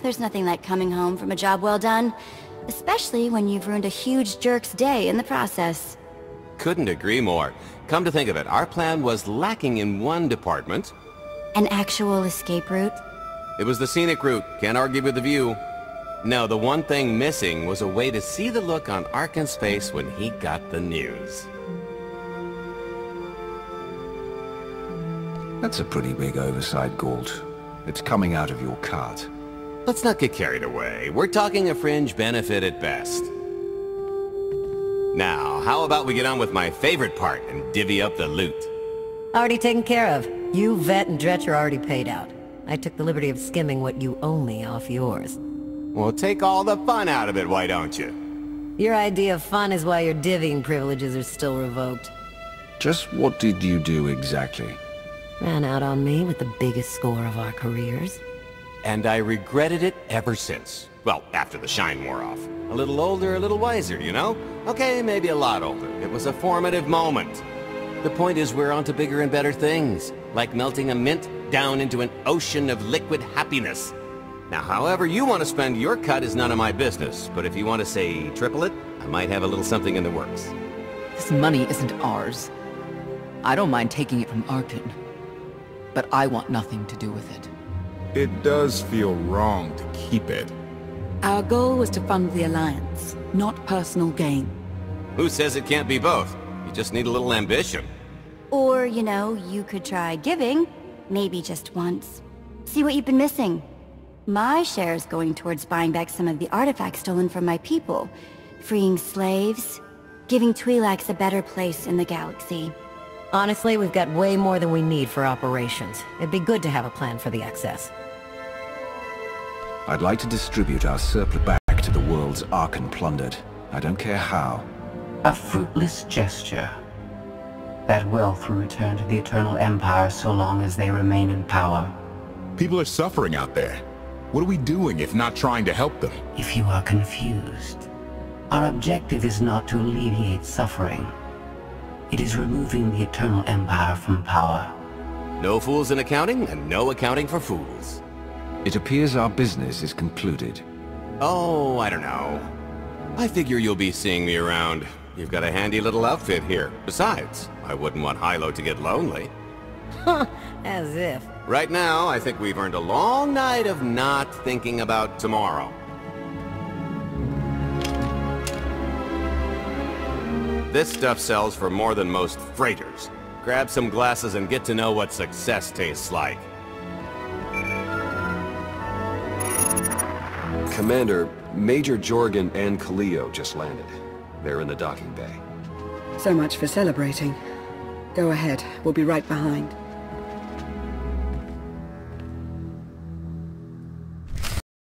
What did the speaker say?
there's nothing like coming home from a job well done. Especially when you've ruined a huge jerk's day in the process. Couldn't agree more. Come to think of it, our plan was lacking in one department. An actual escape route? It was the scenic route. Can't argue with the view. No, the one thing missing was a way to see the look on Arcann's face when he got the news. That's a pretty big oversight, Gault. It's coming out of your cut. Let's not get carried away. We're talking a fringe benefit at best. Now, how about we get on with my favorite part and divvy up the loot? Already taken care of. You, Vette, and Dretch are already paid out. I took the liberty of skimming what you owe me off yours. Well, take all the fun out of it, why don't you? Your idea of fun is why your divvying privileges are still revoked. Just what did you do exactly? Ran out on me with the biggest score of our careers. And I regretted it ever since. Well, after the shine wore off. A little older, a little wiser, you know? Okay, maybe a lot older. It was a formative moment. The point is we're onto bigger and better things. Like melting a mint down into an ocean of liquid happiness. Now, however you want to spend your cut is none of my business, but if you want to say triple it, I might have a little something in the works. This money isn't ours. I don't mind taking it from Arcann, but I want nothing to do with it. It does feel wrong to keep it. Our goal was to fund the Alliance, not personal gain. Who says it can't be both? You just need a little ambition. Or, you know, you could try giving. Maybe just once. See what you've been missing. My share is going towards buying back some of the artifacts stolen from my people, freeing slaves, giving Twi'leks a better place in the galaxy. Honestly, we've got way more than we need for operations. It'd be good to have a plan for the excess. I'd like to distribute our surplus back to the worlds Arcann plundered. I don't care how. A fruitless gesture. That wealth will return to the Eternal Empire so long as they remain in power. People are suffering out there. What are we doing if not trying to help them? If you are confused, our objective is not to alleviate suffering. It is removing the Eternal Empire from power. No fools in accounting, and no accounting for fools. It appears our business is concluded. Oh, I don't know. I figure you'll be seeing me around. You've got a handy little outfit here. Besides, I wouldn't want Hylo to get lonely. As if. Right now, I think we've earned a long night of not thinking about tomorrow. This stuff sells for more than most freighters. Grab some glasses and get to know what success tastes like. Commander, Major Jorgan and Kaliyo just landed. They're in the docking bay. So much for celebrating. Go ahead, we'll be right behind.